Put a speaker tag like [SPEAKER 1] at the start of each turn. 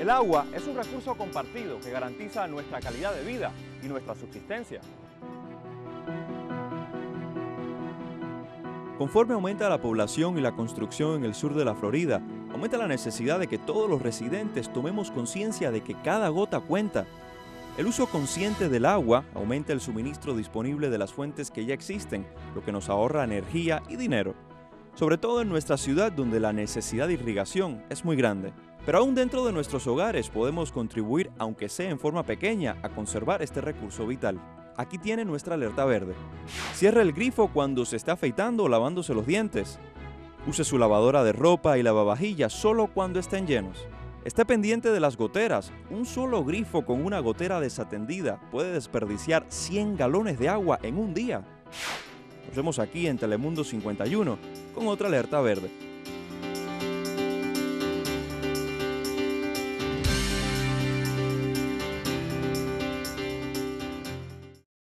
[SPEAKER 1] El agua es un recurso compartido que garantiza nuestra calidad de vida y nuestra subsistencia. Conforme aumenta la población y la construcción en el sur de la Florida, aumenta la necesidad de que todos los residentes tomemos conciencia de que cada gota cuenta. El uso consciente del agua aumenta el suministro disponible de las fuentes que ya existen, lo que nos ahorra energía y dinero, sobre todo en nuestra ciudad donde la necesidad de irrigación es muy grande. Pero aún dentro de nuestros hogares podemos contribuir, aunque sea en forma pequeña, a conservar este recurso vital. Aquí tiene nuestra alerta verde. Cierre el grifo cuando se está afeitando o lavándose los dientes. Use su lavadora de ropa y lavavajillas solo cuando estén llenos. Esté pendiente de las goteras. Un solo grifo con una gotera desatendida puede desperdiciar 100 galones de agua en un día. Nos vemos aquí en Telemundo 51 con otra alerta verde.